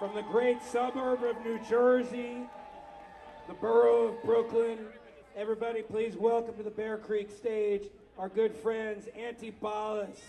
from the great suburb of New Jersey, the borough of Brooklyn. Everybody, please welcome to the Bear Creek stage our good friends Antibalas. Yes.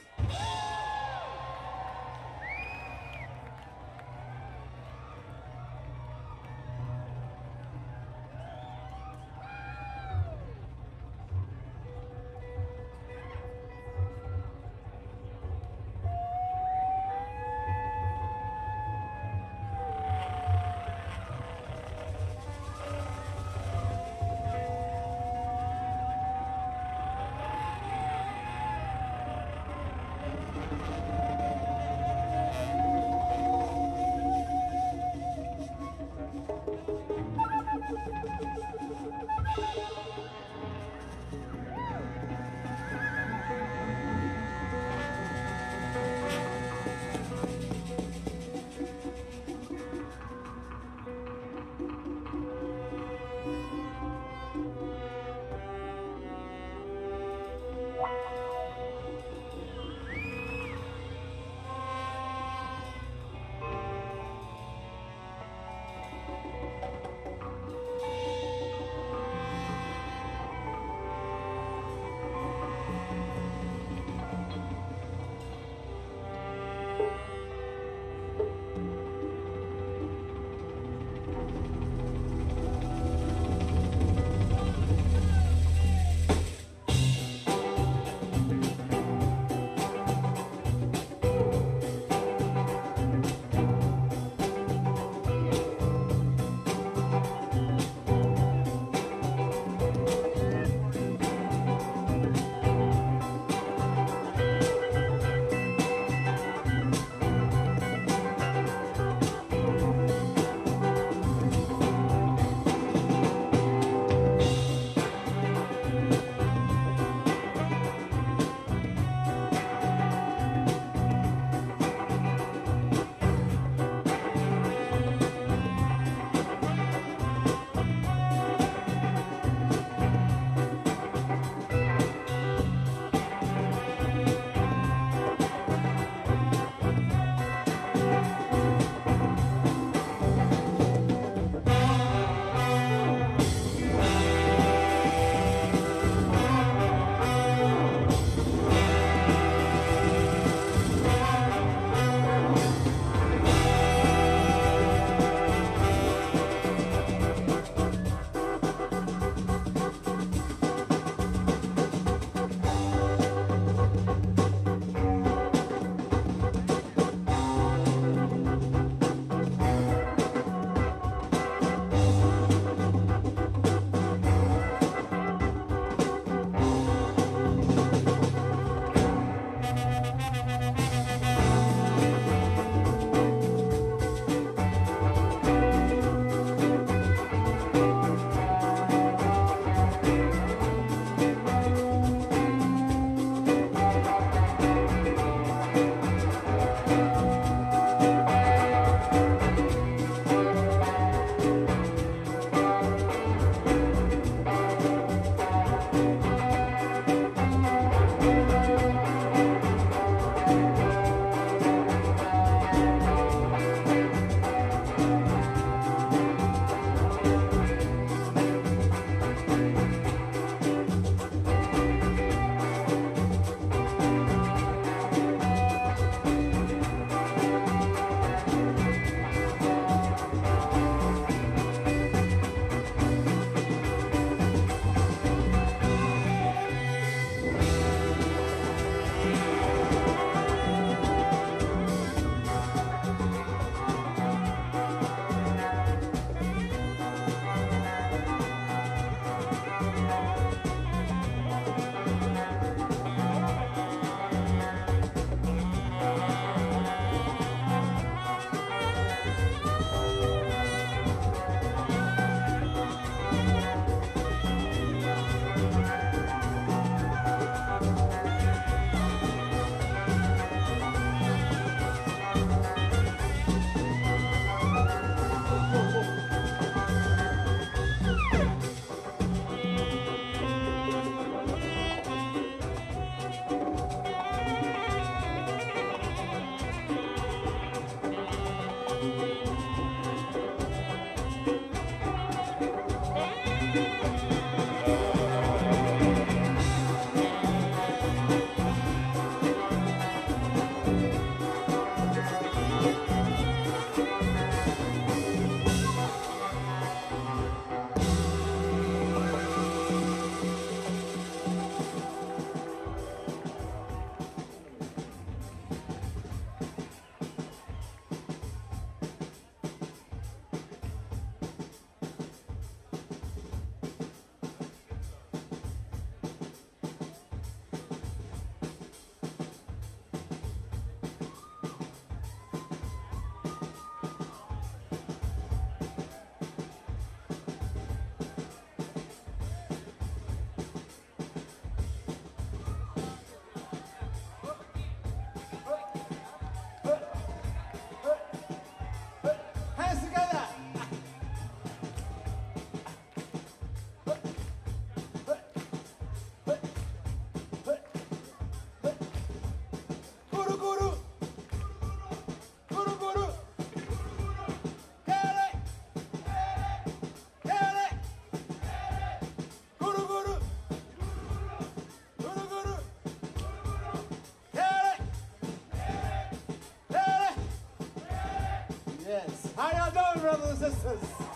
sisters.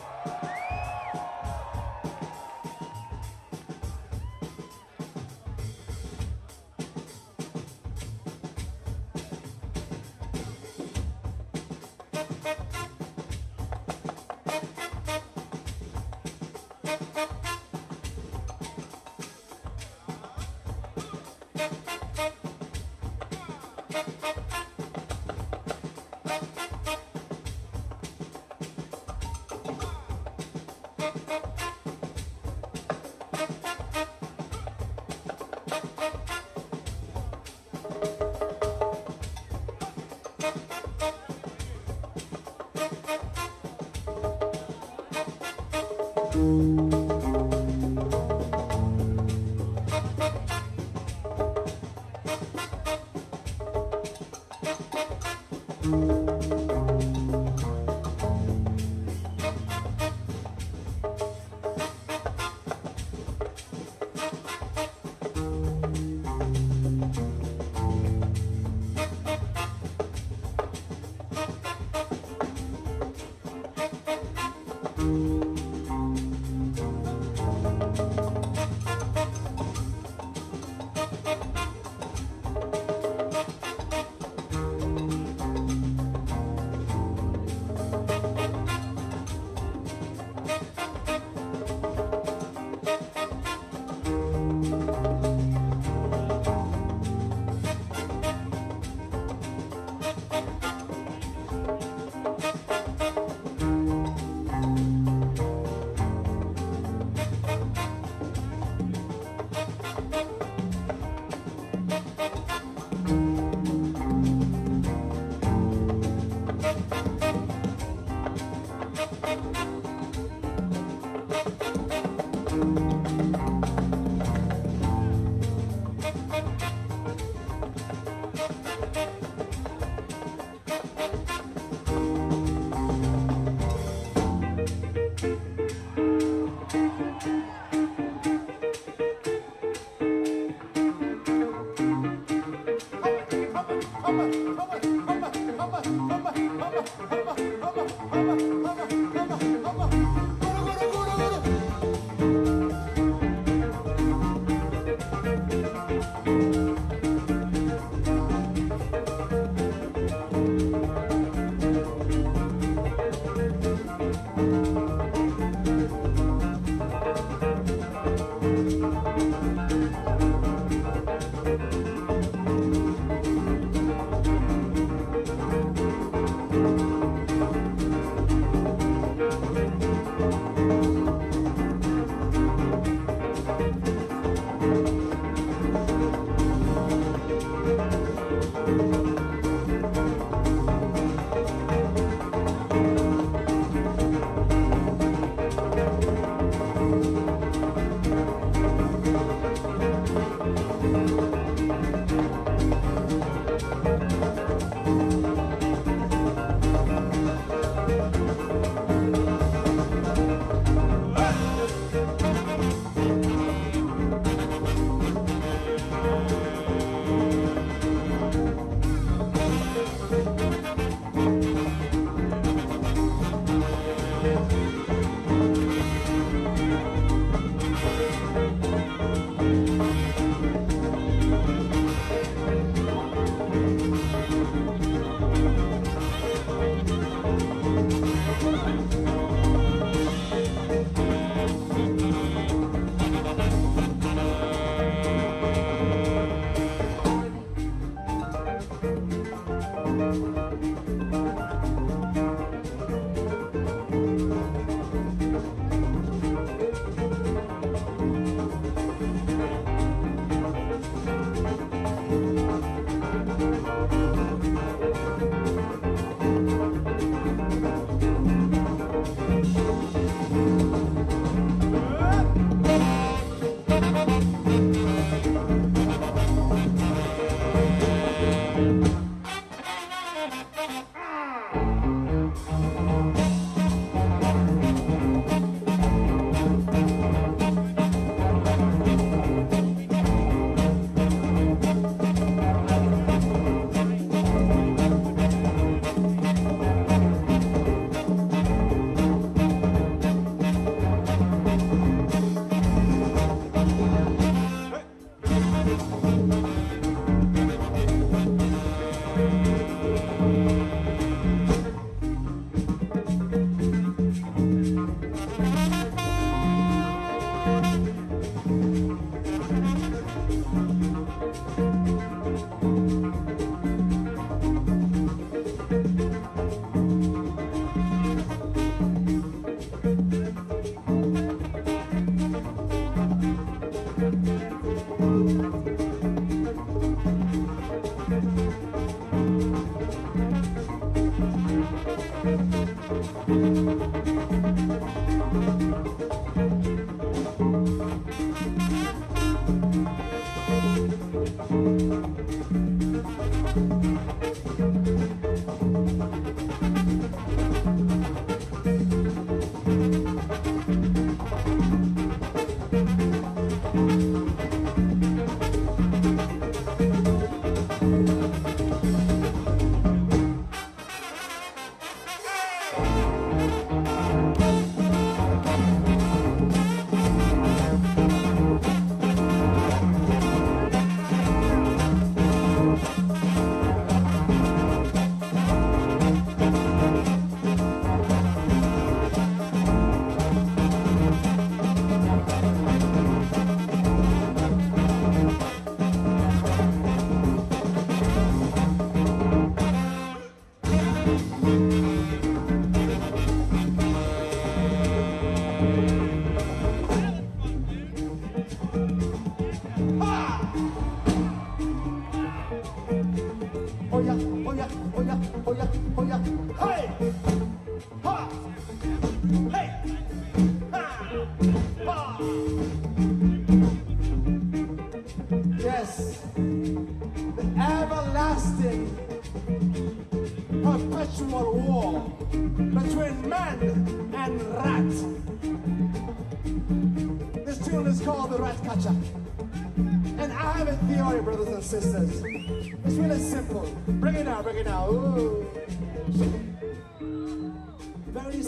Doing,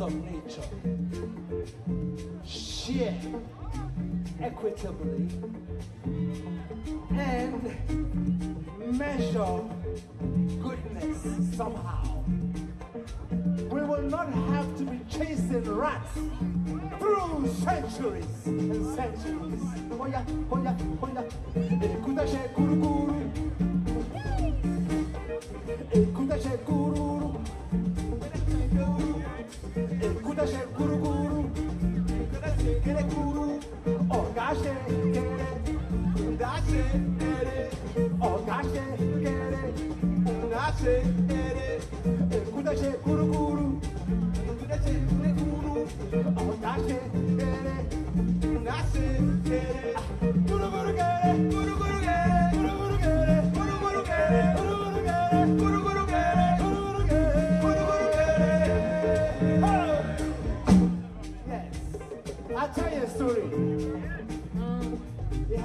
of nature, share equitably and measure goodness somehow. We will not have to be chasing rats through centuries and centuries guru. Escuta ese guru guru. Quiere guru. O gache quiere Dache ere O gache quiere Nache ere Escuta ese guru guru. Escuta ese guru guru. O gache quiere Nache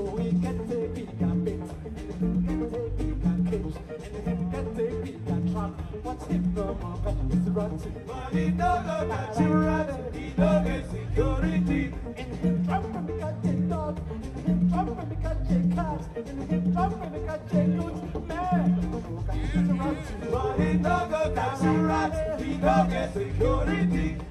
so we can take we can bit can take we can and him can take we can what's him no more is rotten but he don't know that he don't get security and him trap when we got the dog and him trap the cat and him trap when we but he don't know that he don't get security.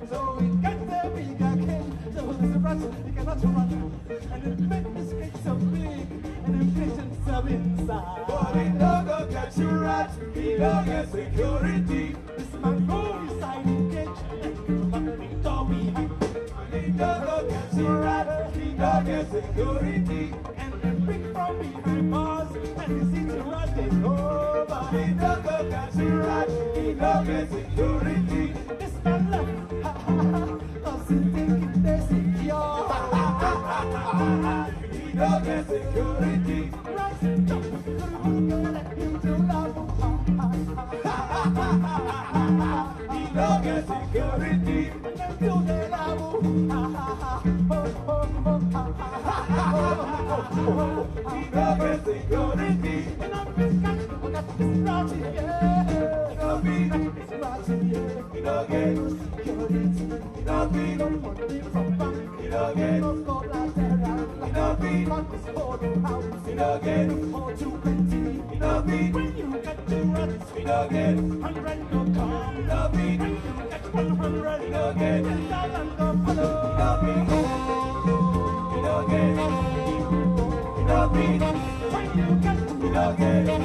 don't get it.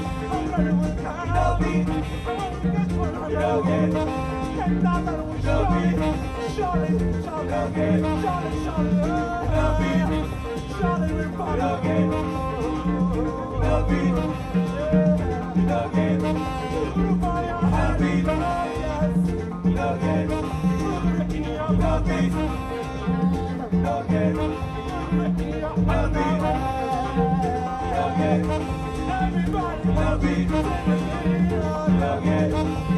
Help me. You don't get it. Help me. Surely, surely, don't get it. Surely, surely, help me. Surely, we don't get it. Help me. be. Don't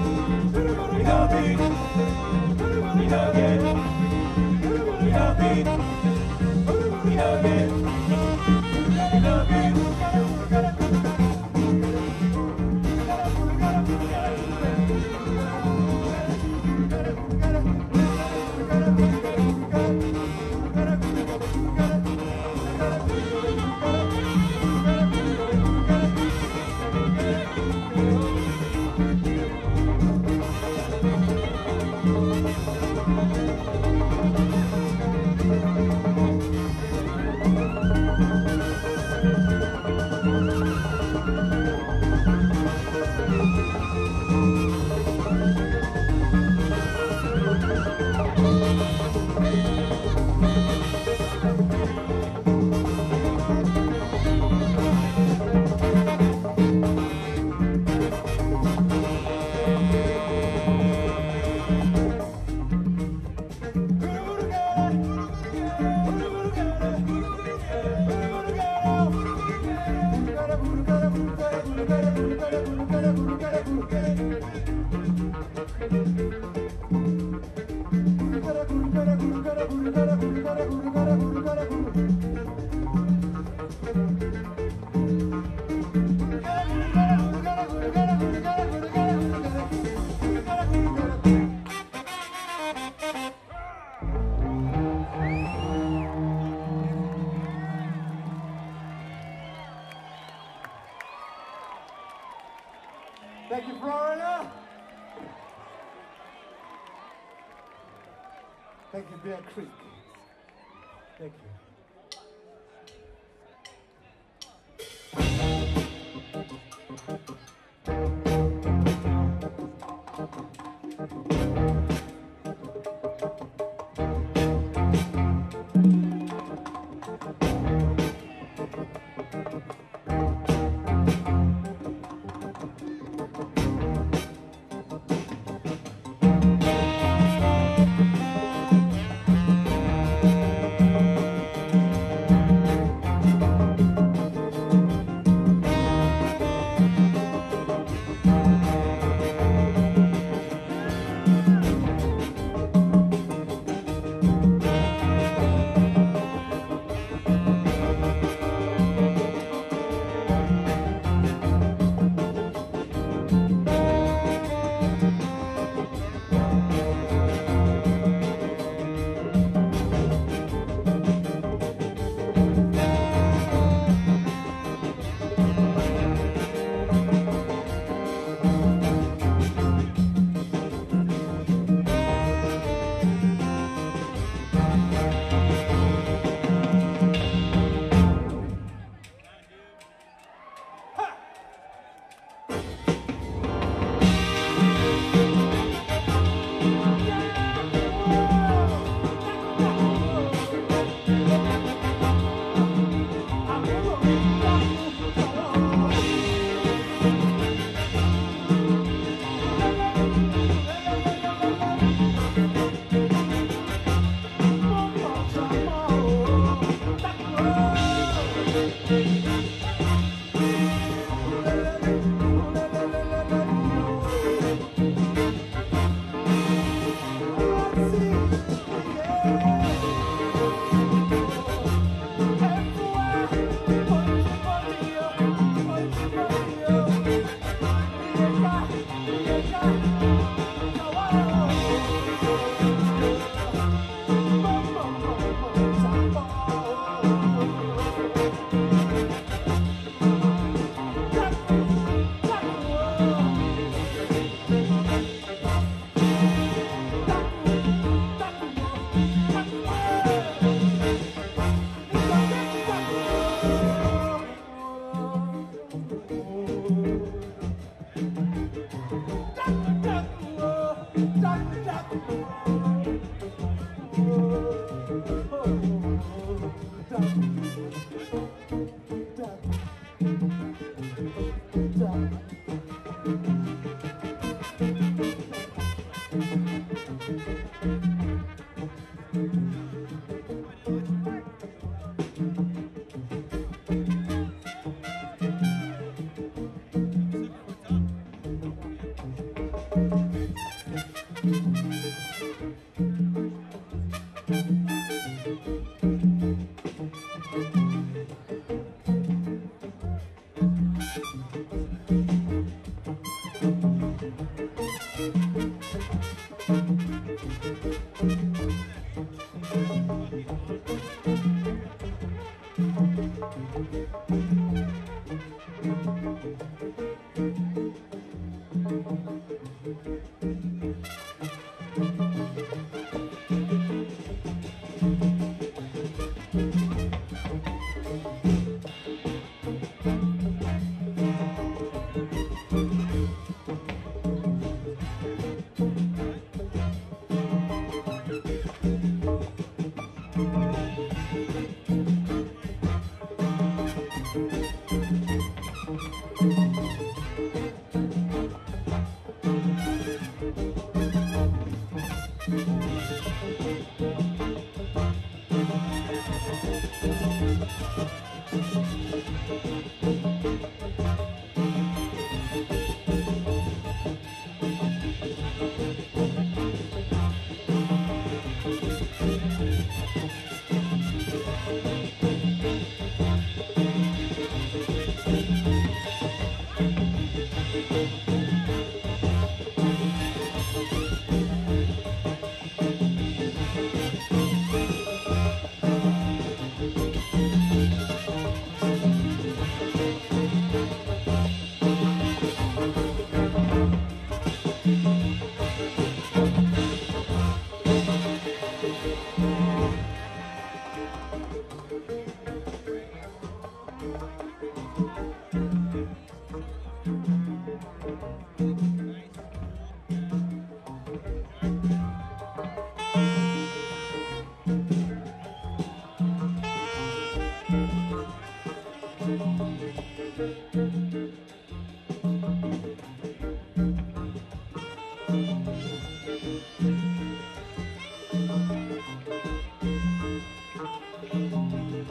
Thank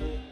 you.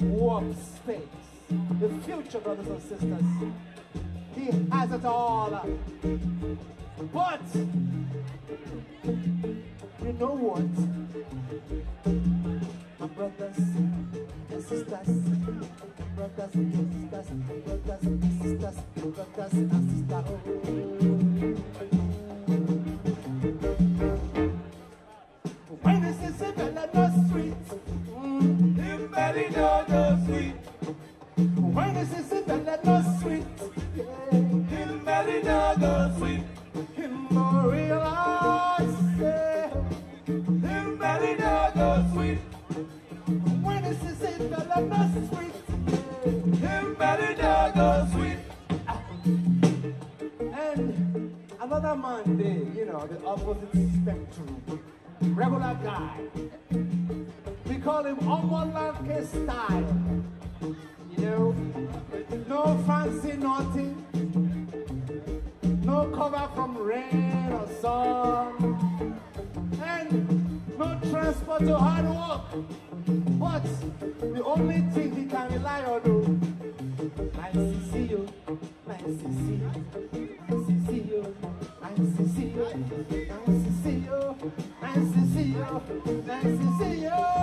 warp space. The future, brothers and sisters, he has it all. But, you know what? My brothers and sisters, brothers and sisters, brothers and sisters, brothers and sisters. When is this event? No no sweet. When sweet, no no sweet. Him no no sweet. When sweet, no no sweet. And another man there, you know, the opposite spectrum, regular guy call him Omar Lanke style. You know, no fancy nothing, no cover from rain or sun, and no transport to hard work. But the only thing he can rely on is nice see nice to see you, nice to see nice to see you, nice to see you, nice to see you, nice to see you.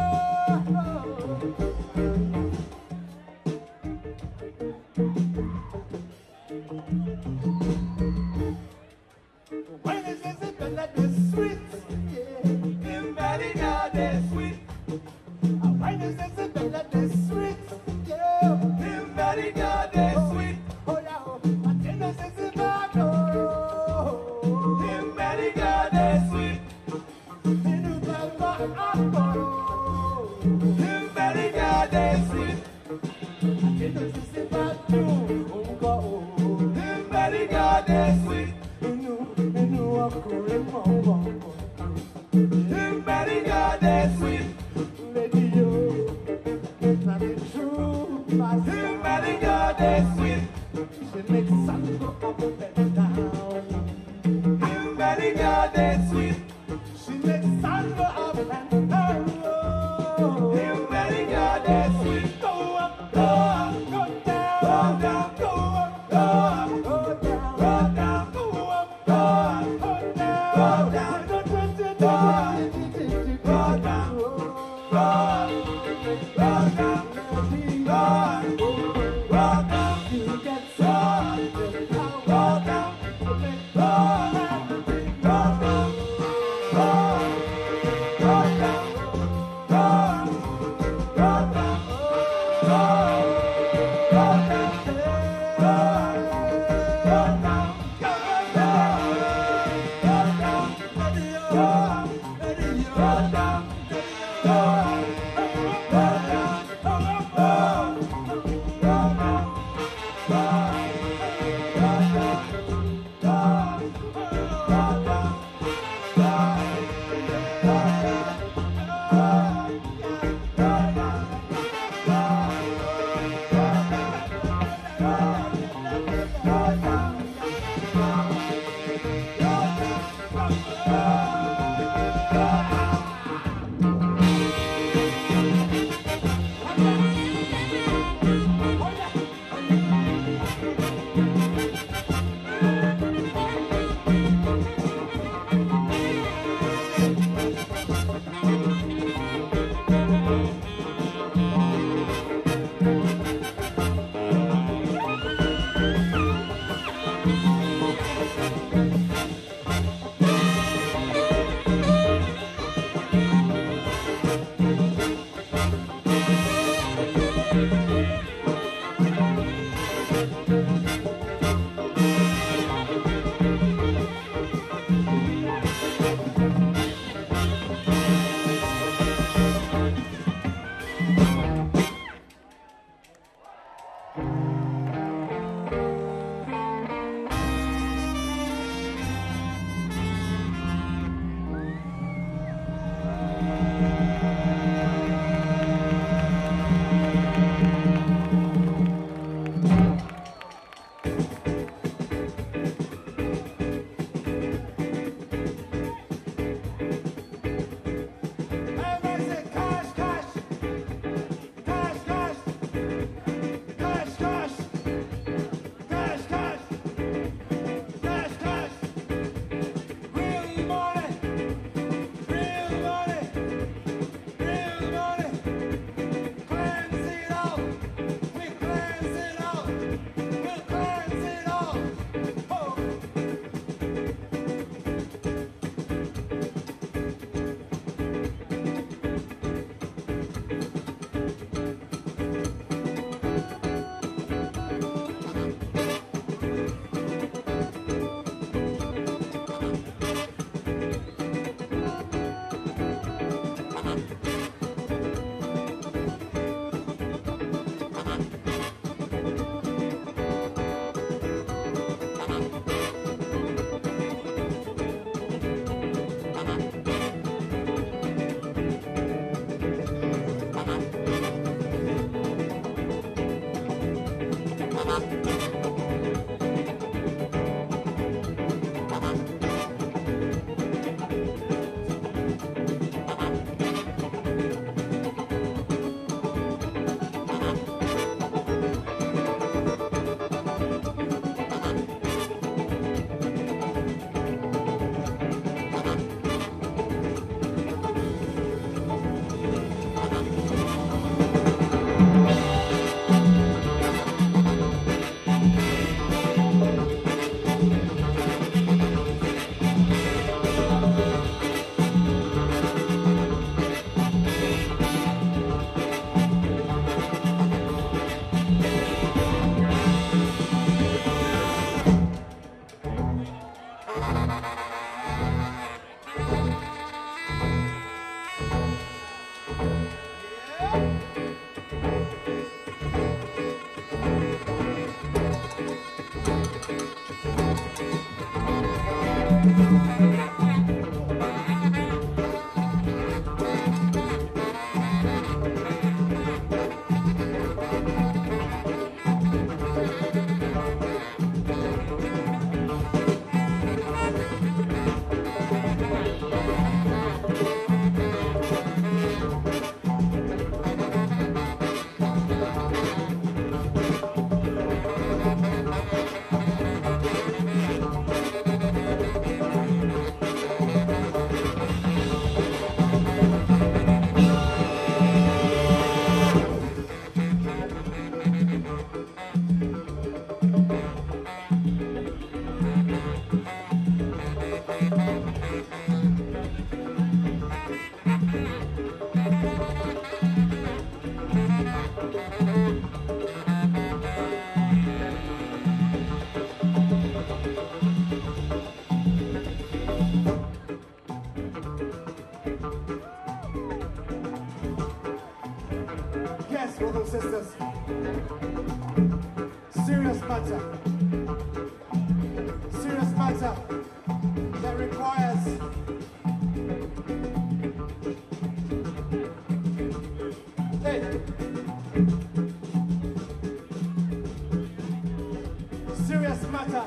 Serious matter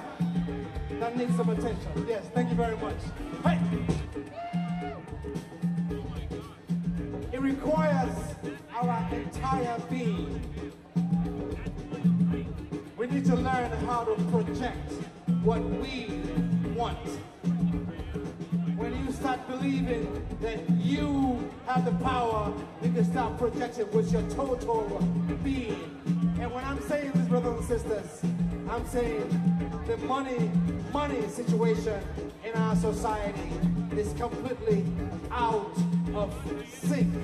that needs some attention. Yes, thank you very much. Hey. It requires our entire being. We need to learn how to project what we want. When you start believing that you have the power, you can start projecting with your total being. And when I'm saying this, brothers and sisters, I'm saying the money, money situation in our society is completely out of sync.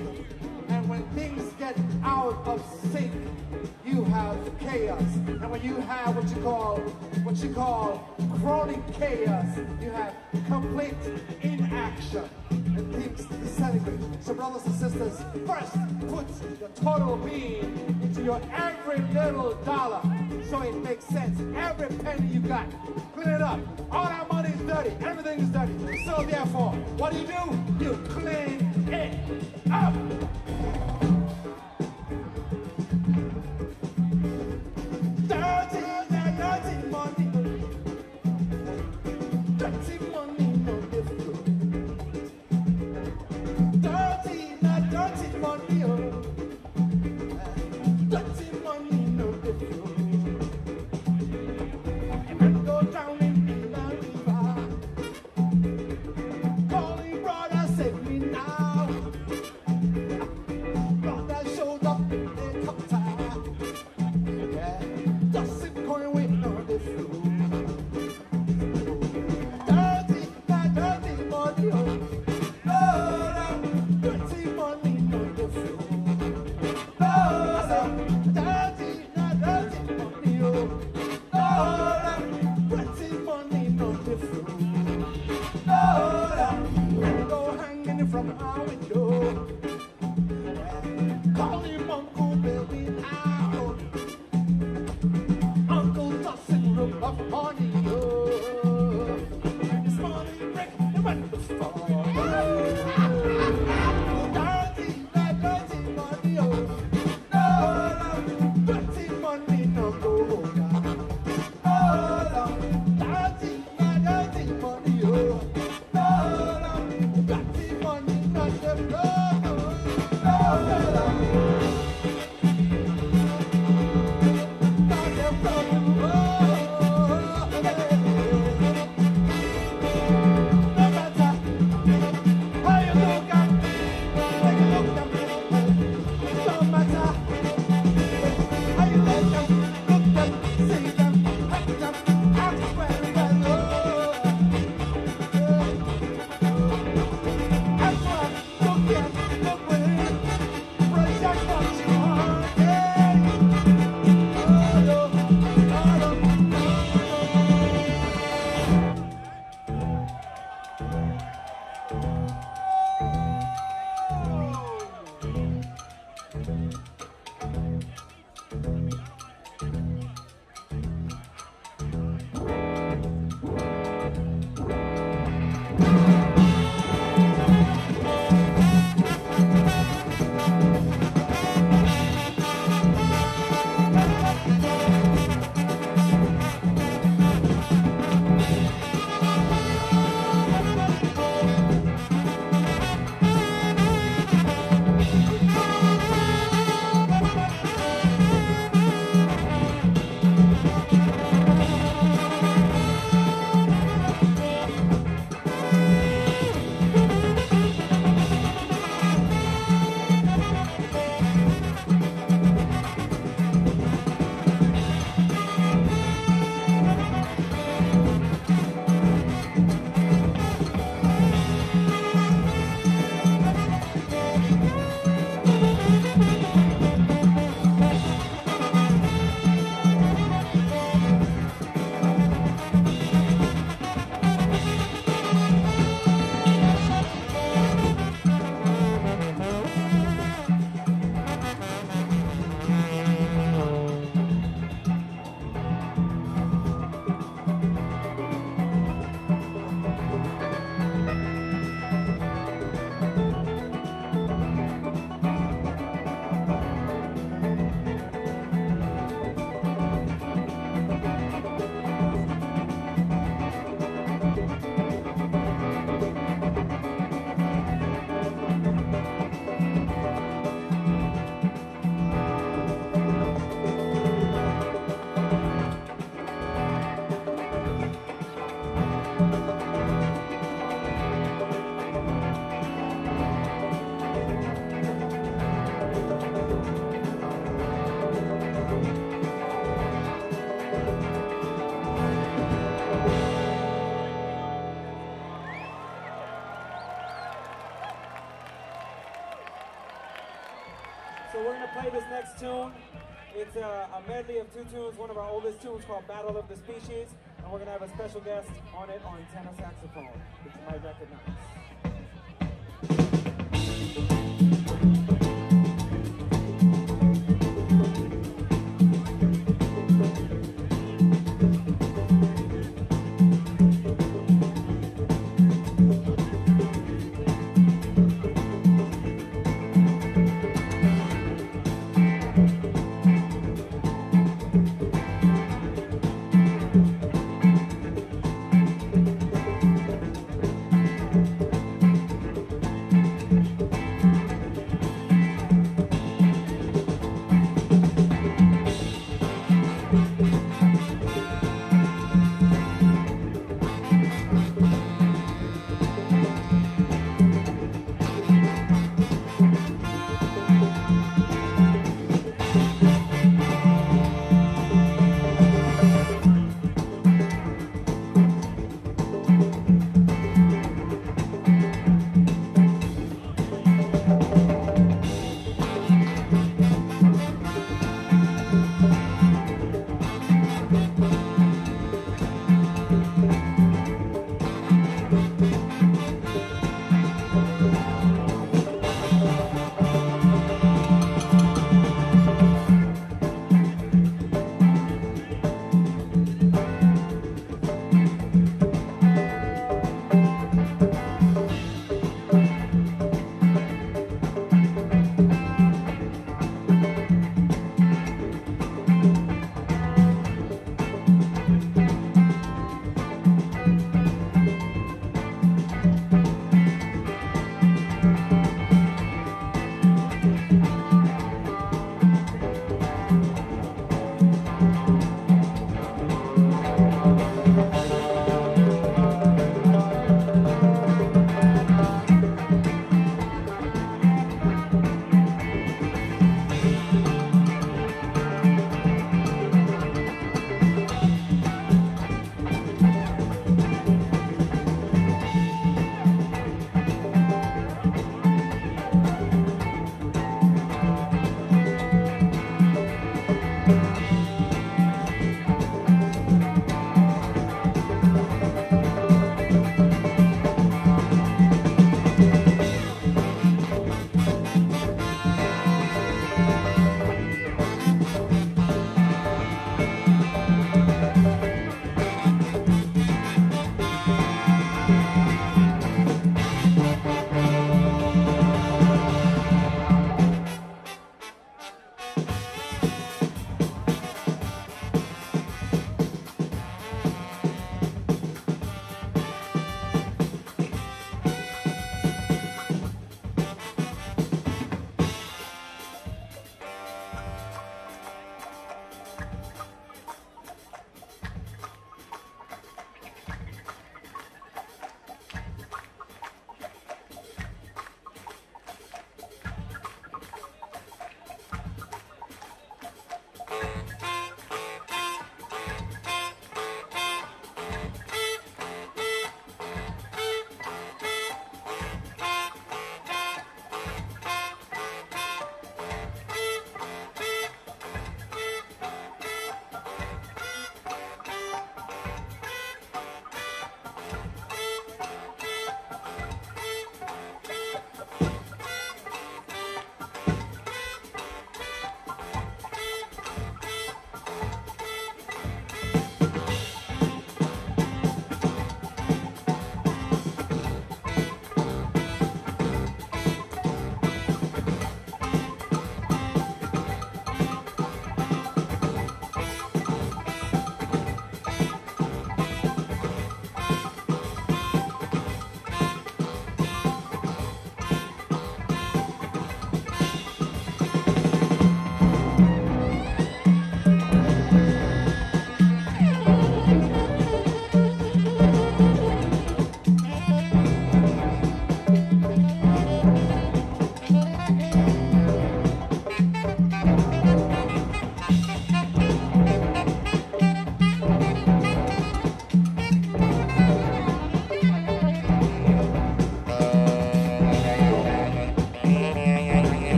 And when things get out of sync, you have chaos. And when you have what you call what you call chronic chaos, you have complete inaction and things disintegrate. So brothers and sisters, first put your total being into your every little dollar so it makes sense. Every penny you got, clean it up. All that money is dirty. Everything is dirty. So therefore, what do you do? You clean it up. This next tune. It's a, a medley of two tunes, one of our oldest tunes called Battle of the Species, and we're gonna have a special guest on it on tenor saxophone, which you might recognize.